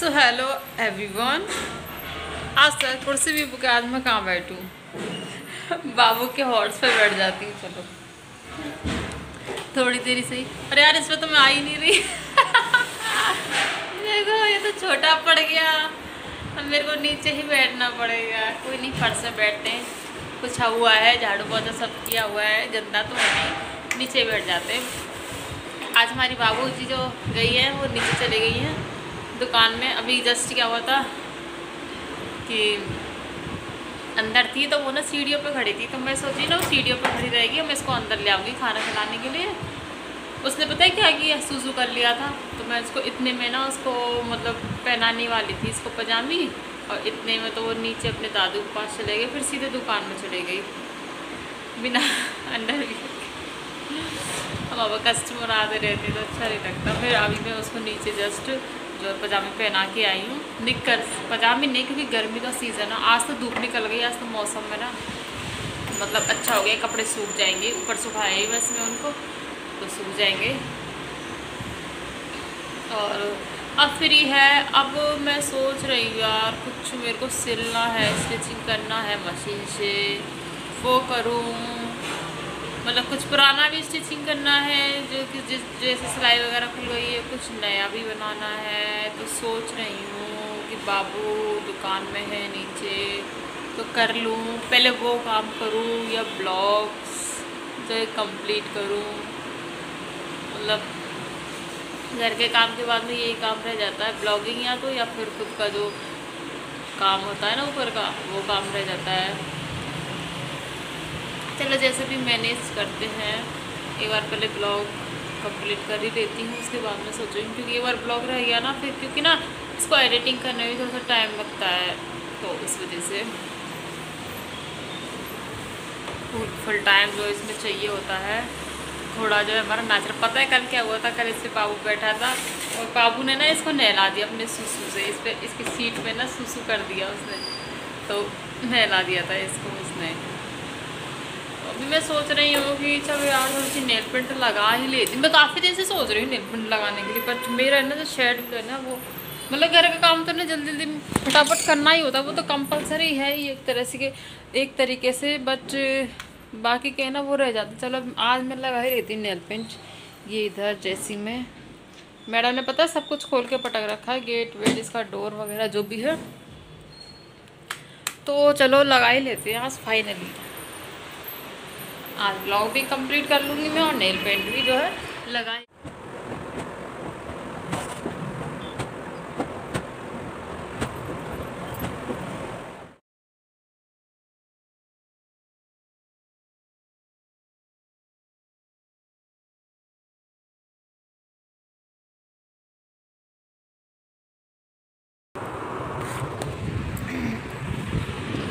सो hello everyone आज sir कुर्सी भी बुके आज मैं कहाँ बैठूँ? बाबू के हॉर्स पर बैठ जाती हूँ, चलो। थोड़ी देरी सही अरे यार इसमें तो मैं आ ही नहीं रही। देखो, ये तो छोटा पड़ गया। अब मेरे को नीचे ही बैठना पड़ेगा। कोई नहीं, फर्श में बैठते हैं। कुछ हुआ है, झाड़ू पौधा सब किया हुआ है गंदा तो है नहीं। नीचे बैठ जाते हैं। आज हमारी बाबू जी जो गई है, वो नीचे चली गई हैं। दुकान में अभी जस्ट क्या हुआ था कि अंदर थी तो वो ना सीढ़ियों पे खड़ी थी तो मैं सोची ना वो सीढ़ियों पे खड़ी रहेगी मैं इसको अंदर ले आऊँगी खाना खिलाने के लिए। उसने पता है क्या किया? सूसू कर लिया था तो मैं उसको इतने में ना उसको मतलब पहनाने वाली थी इसको पजामी, और इतने में तो वो नीचे अपने दादू के पास चले गए फिर सीधे दुकान में चले गई, बिना अंडर भी। अब कस्टमर आते रहते तो अच्छा नहीं लगता। फिर अभी मैं उसको नीचे जस्ट जो पजामे पहना के आई हूँ निकर पजामे नहीं, क्योंकि गर्मी का सीज़न है आज तो धूप निकल गई, आज तो मौसम में ना। मतलब अच्छा हो गया, कपड़े सूख जाएँगे। ऊपर सुखाए ही बस मैं उनको तो सूख जाएँगे। और अब फ्री है, अब मैं सोच रही हूँ यार, कुछ मेरे को सिलना है स्टिचिंग करना है मशीन से। वो करूँ मतलब कुछ पुराना भी स्टिचिंग करना है, जो कि जिस, जैसे सिलाई वगैरह खुल गई है, कुछ नया भी बनाना है तो सोच रही हूँ कि बाबू दुकान में है नीचे तो कर लूँ। पहले वो काम करूँ या ब्लॉग्स जो है कंप्लीट करूँ। मतलब घर के काम के बाद में यही काम रह जाता है ब्लॉगिंग या तो या फिर खुद का जो काम होता है ना ऊपर का, वो काम रह जाता है। चलो जैसे भी मैनेज करते हैं, एक बार पहले ब्लॉग कंप्लीट कर ही लेती हूँ, उसके बाद में सोचूँगी क्योंकि एक बार ब्लॉग रह गया ना फिर, क्योंकि ना इसको एडिटिंग करने में थोड़ा सा टाइम लगता है तो इस वजह से। फुल टाइम जो इसमें चाहिए होता है, थोड़ा जो है हमारा नाच रहा पता है कल क्या हुआ था? कल इस पर बाबू बैठा था, और बाबू ने ना इसको नहला दिया अपने सुसु से, इस पर इसकी सीट पे ना सुसु कर दिया उसने तो नहला दिया था इसको उसने। मैं सोच रही हूँ कि चलो यार, थोड़ी सी नेल पेंट लगा ही लेती मैं काफ़ी दिन से सोच रही हूँ नेल पेंट लगाने के लिए, पर मेरा ना जो शेड है ना वो मतलब घर का काम तो ना जल्दी जल्दी फटाफट करना ही होता है। वो तो कंपलसरी है ही एक तरह से के एक तरीके से बट बाकी के ना वो रह जाते। चलो आज मैं लगा ही रहती नेल पेंट ये इधर जैसी में। मैडम ने पता है सब कुछ खोल के पटक रखा है गेट वेट, इसका डोर वगैरह जो भी है। तो चलो लगा ही लेते हैं आज फाइनली आज ब्लॉग भी कंप्लीट कर लूँगी मैं और नेल पेंट भी जो है लगाए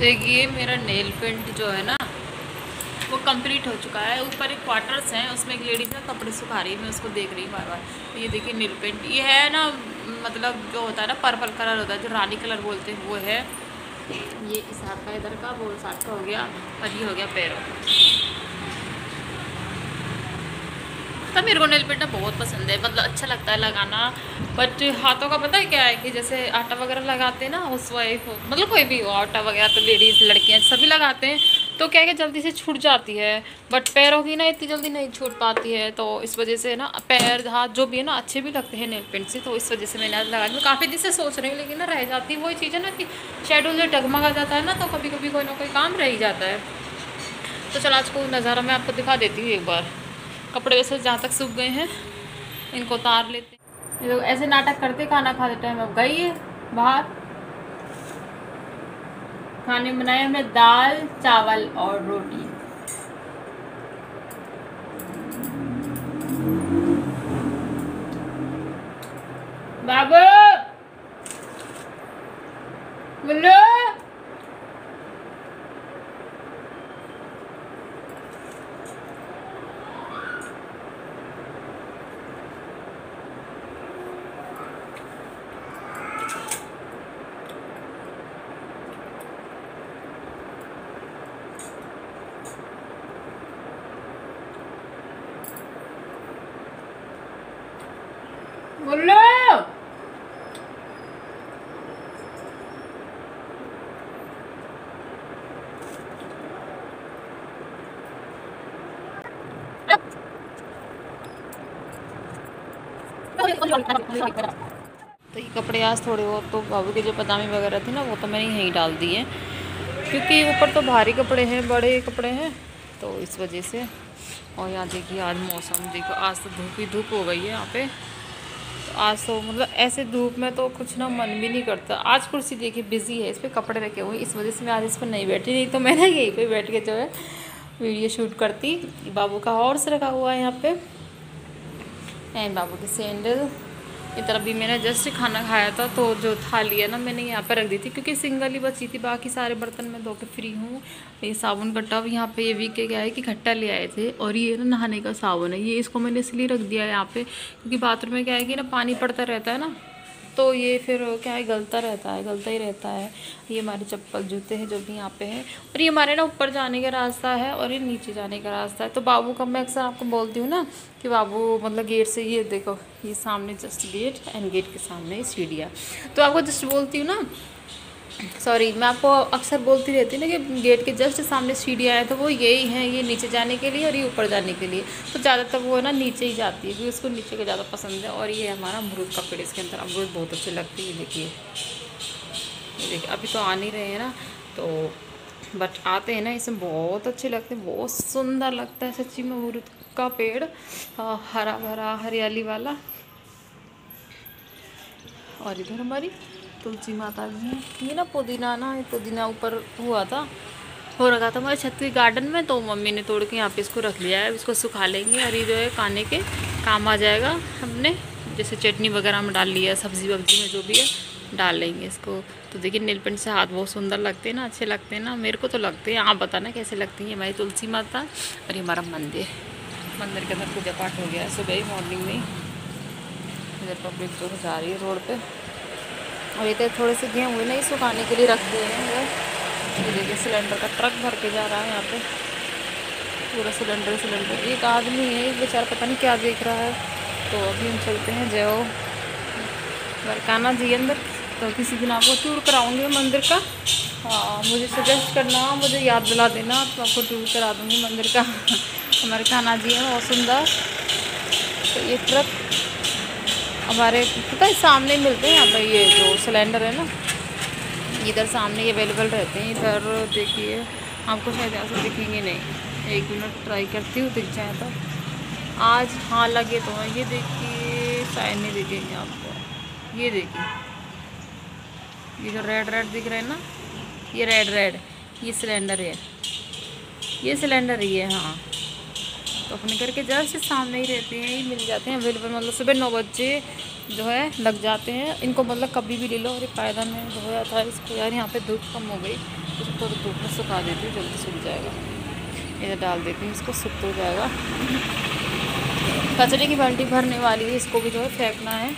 देखिए, मेरा नेल पेंट जो है ना कंप्लीट हो चुका है। ऊपर एक क्वार्टर्स हैं, उसमें एक लेडीज़ ना कपड़े सुखा रही है, मैं उसको देख रही हूँ बार बार तो ये देखिए नील पेंट ये है ना मतलब जो होता है ना पर्पल कलर होता है, जो रानी कलर बोलते हैं, वो है। ये इस हाथ का, इधर का, वो साथ का हो गया, और ये हो गया पैरों। तो मेरे को नेल पेंट ना बहुत पसंद है मतलब अच्छा लगता है लगाना। बट हाथों का पता है क्या है कि जैसे आटा वगैरह लगाते हैं ना, उस वाइफ मतलब कोई भी हो, आटा वगैरह तो लेडीज़ लड़कियाँ सभी लगाते हैं। तो क्या है जल्दी से छूट जाती है बट पैरों की ना इतनी जल्दी नहीं छूट पाती है तो इस वजह से ना पैर, हाथ जो भी है ना अच्छे भी लगते हैं नेल पेंट से तो इस वजह से मैंने आज लगा मैं काफ़ी दिन से सोच रही हूँ, लेकिन ना रह जाती है। वही चीज़ है ना कि शेड्यूल जो डगमगा जाता है ना तो कभी कभी कोई ना कोई काम रह ही जाता है। तो चलो आज को नज़ारा मैं आपको दिखा देती हूँ एक बार। कपड़े वैसे जहाँ तक सूख गए हैं, इनको उतार लेते हैं। लोग ऐसे नाटक करते खाना खाते टाइम। अब गई है बाहर खाने बनाए हमने दाल चावल और रोटी। बाबू! बोलो। तो ये कपड़े आज थोड़े वो तो बाबू के जो पजामे वगैरह थे ना, वो तो मैंने यहीं डाल दिए क्योंकि ऊपर तो भारी कपड़े हैं, बड़े कपड़े हैं तो इस वजह से। और यहाँ देखिए आज मौसम, देखो आज तो धूप ही धूप हो गई है यहाँ पे। आज तो मतलब ऐसे धूप में तो कुछ ना मन भी नहीं करता। आज कुर्सी देखिए बिज़ी है, इस पर कपड़े रखे हुए इस वजह से मैं आज इस पर नहीं बैठी, नहीं तो मैं ना यहीं पर बैठ के जो है वीडियो शूट करती। बाबू का हॉर्स रखा हुआ है यहाँ पे। एंड बाबू के सैंडल इधर भी मैंने जस्ट खाना खाया था तो जो थाली है ना मैंने यहाँ पर रख दी थी, क्योंकि सिंगल ही बची थी, बाकी सारे बर्तन मैं धो के फ्री हूँ। ये साबुन कट्टा यहाँ पे ये वीक के गया है कि खट्टा ले आए थे, और ये ना नहाने का साबुन है, ये इसको मैंने इसलिए रख दिया है यहाँ पे, क्योंकि बाथरूम में क्या है कि ना पानी पड़ता रहता है ना तो ये फिर क्या है, गलता रहता है, गलता ही रहता है। ये हमारे चप्पल जूते हैं जो भी यहाँ पे हैं। और ये हमारे ना ऊपर जाने का रास्ता है और ये नीचे जाने का रास्ता है। तो बाबू का मैं अक्सर आपको बोलती हूँ ना कि बाबू मतलब गेट से, ये देखो, ये सामने, जस्ट गेट, एंड गेट के सामने सीढ़िया तो आपको जस्ट बोलती हूँ ना सॉरी मैं आपको अक्सर बोलती रहती हूँ ना कि गेट के जस्ट सामने सीढ़ियाँ हैं तो वो यही हैं, ये नीचे जाने के लिए और ये ऊपर जाने के लिए। तो ज़्यादातर वो है ना नीचे ही जाती है, क्योंकि उसको नीचे का ज़्यादा पसंद है और ये हमारा अमरूद का पेड़, इसके अंदर अमरूद बहुत अच्छे लगते हैं, देखिए। देखिए, अभी तो आ नहीं रहे हैं ना तो बट आते हैं ना, इसमें बहुत अच्छे लगते हैं, बहुत सुंदर लगता है सच्ची में अमरूद का पेड़ हरा भरा, हरियाली वाला। और इधर हमारी तुलसी माता जी ये ना पुदीना ना, ये पुदीना ऊपर हुआ था। हो रखा था हमारे छत के गार्डन में तो मम्मी ने तोड़ के यहाँ पे इसको रख लिया है। इसको सुखा लेंगे और ये जो है खाने के काम आ जाएगा। हमने जैसे चटनी वगैरह में डाल लिया, सब्ज़ी वब्जी में जो भी है, डाल लेंगे इसको। तो देखिए नील पेंट से हाथ बहुत सुंदर लगते हैं ना, अच्छे लगते हैं ना। मेरे को तो लगते हैं, आप बताना कैसे लगती हैं हमारी तुलसी माता और ये हमारा मंदिर। मंदिर के अंदर पूजा पाठ हो गया है, सुबह ही मॉर्निंग में इधर पब्लिक जो जा रही है रोड पर और इधर थोड़े से गेहूँ हुए नहीं सुखाने के लिए रख दिए हैं ये देखिए सिलेंडर का ट्रक भर के जा रहा है यहाँ पे। पूरा सिलेंडर सिलेंडर एक आदमी है बेचारा पता नहीं क्या देख रहा है। तो अभी हम चलते हैं जय मरकाना जी अंदर। तो किसी दिन आपको टूर कराऊँगी मंदिर का। हाँ मुझे सजेस्ट करना, मुझे याद दिला देना। तो आपको टूर करा दूँगी मंदिर का। मरकाना जी है बहुत सुंदर। तो ये ट्रक हमारे, पता है, सामने मिलते हैं यहाँ पर ये जो सिलेंडर है ना। इधर सामने ये अवेलेबल रहते हैं, इधर देखिए, आपको शायद ऐसे दिखेंगे नहीं। एक मिनट ट्राई करती हूँ, दिख जाए तो। आज हाँ लगे तो ये देखिए, शायद नहीं दिखेंगे आपको। ये देखिए। ये जो रेड रेड दिख रहे हैं ना, ये रेड रेड ये सिलेंडर है। ये सिलेंडर ही है हाँ। तो अपने घर के जस्ट सामने ही रहते हैं मिल जाते हैं अवेलेबल मतलब सुबह नौ बजे जो है लग जाते हैं। इनको मतलब कभी भी ले लो और फ़ायदा में जाता है इसको यार, यहाँ पे धूप कम हो गई। तो इसको तो धूप में सुखा देती हूँ, जल्दी सूख जाएगा। इधर डाल देती हूँ इसको, सुख हो जाएगा। कचरे की बाल्टी भरने वाली है, इसको भी जो है फेंकना है।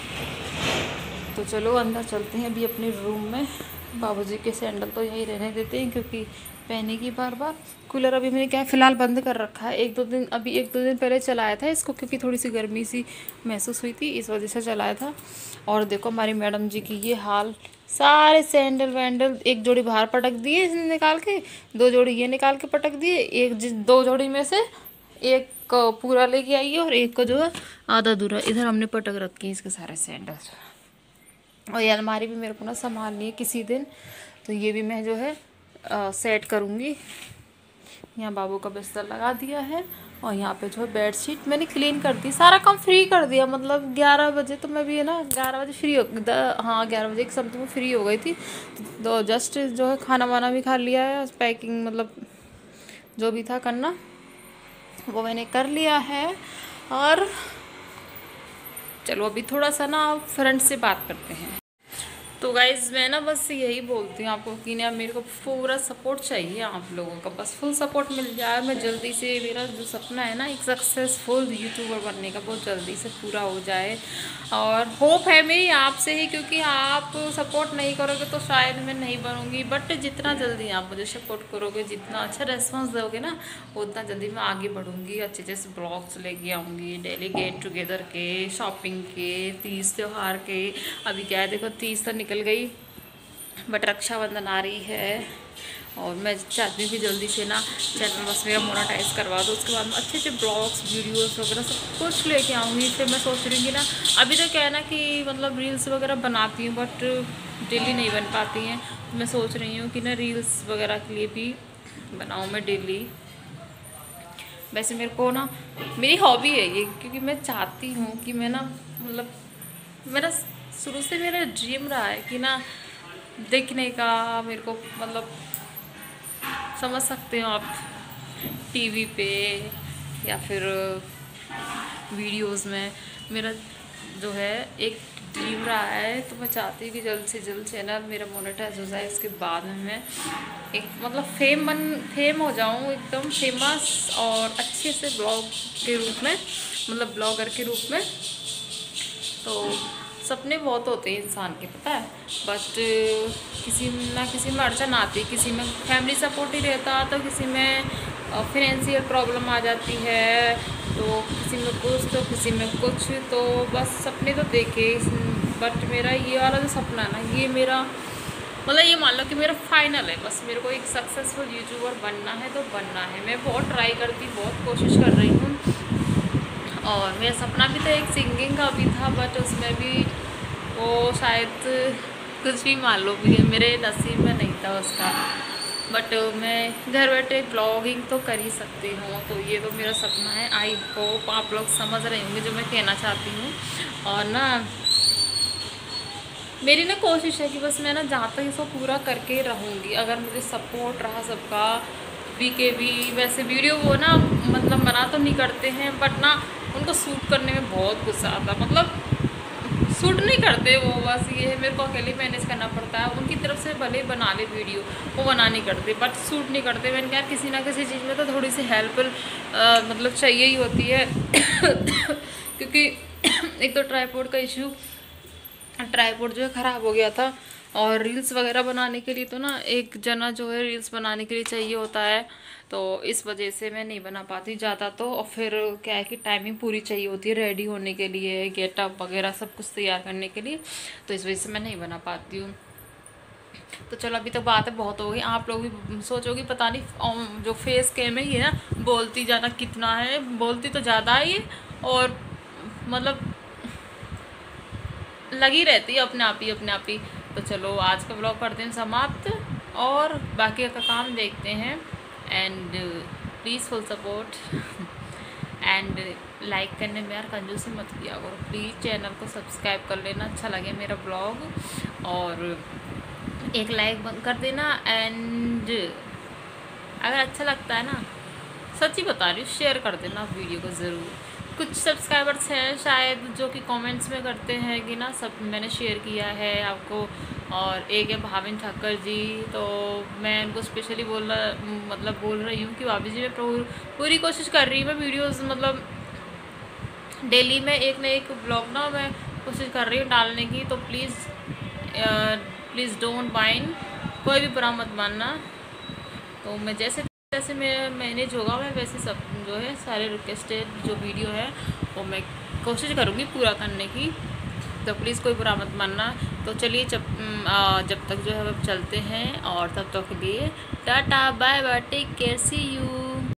तो चलो अंदर चलते हैं अभी अपने रूम में। बाबूजी के सैंडल तो यही रहने देते हैं क्योंकि पहनेगी बार बार। कूलर अभी मैंने क्या फ़िलहाल बंद कर रखा है। एक दो दिन, अभी एक दो दिन पहले चलाया था इसको क्योंकि थोड़ी सी गर्मी सी महसूस हुई थी, इस वजह से चलाया था। और देखो हमारी मैडम जी की ये हाल, सारे सैंडल वैंडल एक जोड़ी बाहर पटक दिए निकाल के, दो जोड़ी ये निकाल के पटक दिए, एक दो जोड़ी में से एक पूरा लेके आई है और एक को जो है आधा दूरा इधर हमने पटक रखी है इसके सारे सैंडल और ये अलमारी भी मेरे को ना संभालनी है किसी दिन तो ये भी मैं जो है आ, सेट करूँगी। यहाँ बाबू का बिस्तर लगा दिया है और यहाँ पे जो है बेड शीट मैंने क्लीन कर दी। सारा काम फ्री कर दिया मतलब ग्यारह बजे तो मैं भी है ना ग्यारह बजे फ्री हो हाँ ग्यारह बजे एक समथिंग में फ्री हो गई थी। तो जस्ट जो है खाना वाना भी खा लिया है पैकिंग मतलब जो भी था करना वो मैंने कर लिया है। और चलो अभी थोड़ा सा ना फ्रंट से बात करते हैं। तो गाइज़ मैं ना बस यही बोलती हूँ आपको कि ना मेरे को पूरा सपोर्ट चाहिए आप लोगों का। बस फुल सपोर्ट मिल जाए मैं जल्दी से मेरा जो सपना है ना, एक सक्सेसफुल यूट्यूबर बनने का बहुत जल्दी से पूरा हो जाए। और होप है मेरी आपसे ही, क्योंकि आप सपोर्ट नहीं करोगे तो शायद मैं नहीं बनूँगी। बट जितना जल्दी आप मुझे सपोर्ट करोगे, जितना अच्छा रेस्पॉन्स दोगे ना, उतना जल्दी मैं आगे बढ़ूँगी। अच्छे अच्छे ब्लॉग्स लेके आऊँगी डेली गेट टुगेदर के शॉपिंग के, तीज त्यौहार के। अभी क्या है, देखो तीज तो गई बट रक्षाबंधन आ रही है और मैं चाहती हूँ कि जल्दी से ना चैनल बस मेरा मोनाटाइज करवा दो। उसके बाद मैं अच्छे अच्छे ब्लॉग्स वीडियोस वगैरह सब कुछ लेके आऊँगी फिर मैं सोच रही हूँ कि ना अभी तो क्या है ना कि मतलब रील्स वगैरह बनाती हूँ बट डेली नहीं बन पाती हैं। तो मैं सोच रही हूँ कि ना रील्स वगैरह के लिए भी बनाऊँ मैं डेली वैसे मेरे को ना, मेरी हॉबी है ये, क्योंकि मैं चाहती हूँ कि मैं ना मतलब मेरा शुरू से मेरा ड्रीम रहा है कि ना देखने का, मेरे को मतलब समझ सकते हो आप टीवी पे या फिर वीडियोस में। मेरा जो है, एक ड्रीम रहा है तो मैं चाहती हूँ कि जल्द से जल्द चैनल मेरा मोनेटाइज हो जाए इसके बाद में मैं एक मतलब फेम बन फेम हो जाऊँ एकदम फ़ेमस और अच्छे से ब्लॉग के रूप में मतलब ब्लॉगर के रूप में। तो सपने बहुत होते हैं इंसान के, पता है? बट किसी ना किसी में अड़चन आती किसी में फैमिली सपोर्ट ही रहता तो किसी में फिनेंशियल प्रॉब्लम आ जाती है तो किसी में कुछ तो किसी में कुछ तो बस सपने तो देखे बट मेरा ये वाला जो सपना है ना, ये मेरा मतलब ये मान लो कि मेरा फाइनल है, बस मेरे को एक सक्सेसफुल यूट्यूबर बनना है तो बनना है। मैं बहुत ट्राई करती, बहुत कोशिश कर रही हूँ। और मेरा सपना भी था एक सिंगिंग का भी था बट उसमें भी वो शायद कुछ भी मान लो भी मेरे नसीब में नहीं था उसका। बट मैं घर बैठे ब्लॉगिंग तो कर ही सकती हूँ। तो ये तो मेरा सपना है। आई होप आप लोग समझ रहे होंगे जो मैं कहना चाहती हूँ। और ना, मेरी ना कोशिश है कि बस मैं ना जहाँ तक इसको पूरा करके रहूँगी। अगर मुझे सपोर्ट रहा सबका वी के वी वैसे वीडियो वो ना मतलब मना तो नहीं करते हैं बट ना उनको सूट करने में बहुत गुस्सा आता मतलब सूट नहीं करते वो, बस ये है, मेरे को अकेले मैनेज करना पड़ता है। उनकी तरफ़ से भले बना ले वीडियो वो बना नहीं करते बट सूट नहीं करते। मैंने कहा, किसी ना किसी चीज़ में तो थोड़ी सी हेल्प मतलब चाहिए ही होती है। क्योंकि एक तो ट्राईपोर्ड का इशू ट्राईपोर्ड जो है ख़राब हो गया था। और रील्स वगैरह बनाने के लिए तो ना एक जना जो है रील्स बनाने के लिए चाहिए होता है तो इस वजह से मैं नहीं बना पाती ज़्यादा तो। और फिर क्या है कि टाइमिंग पूरी चाहिए होती है रेडी होने के लिए गेटअप वगैरह सब कुछ तैयार करने के लिए तो इस वजह से मैं नहीं बना पाती हूँ। तो चलो अभी तो बातें बहुत हो गई, आप लोग भी सोचोगे पता नहीं जो फेस कैम है ये ना, बोलती जाना कितना है, बोलती तो ज़्यादा ही और मतलब लगी रहती है अपने आप ही, अपने आप ही। तो चलो आज का ब्लॉग करते हैं समाप्त और बाकी का काम देखते हैं and please full support and like करने में यार कंजूसी मत किया करो. प्लीज़ चैनल को सब्सक्राइब कर लेना अच्छा लगे मेरा ब्लॉग और एक लाइक कर देना एंड अगर अच्छा लगता है ना, सच्ची बता रही हूँ शेयर कर देना वीडियो को ज़रूर. कुछ सब्सक्राइबर्स हैं शायद जो कि कमेंट्स में करते हैं कि ना सब मैंने शेयर किया है आपको और एक है भाविन ठक्कर जी तो मैं उनको स्पेशली बोल रहा मतलब बोल रही हूँ कि भाभी जी, मैं पूरी कोशिश कर रही हूँ मैं वीडियोस मतलब डेली में एक ना एक ब्लॉग ना मैं कोशिश कर रही हूँ डालने की तो प्लीज़ प्लीज़ डोंट माइंड कोई भी बुरा मत मानना। तो मैं जैसे जैसे मैं मैनेज होगा मैं वैसे सब जो है, सारे रिक्वेस्टेड जो वीडियो है, वो मैं कोशिश करूँगी पूरा करने की। तो प्लीज़ कोई बुरा मत मानना। तो चलिए जब जब तक जो है चलते हैं और तब तक तो के लिए tata bye bye take care see you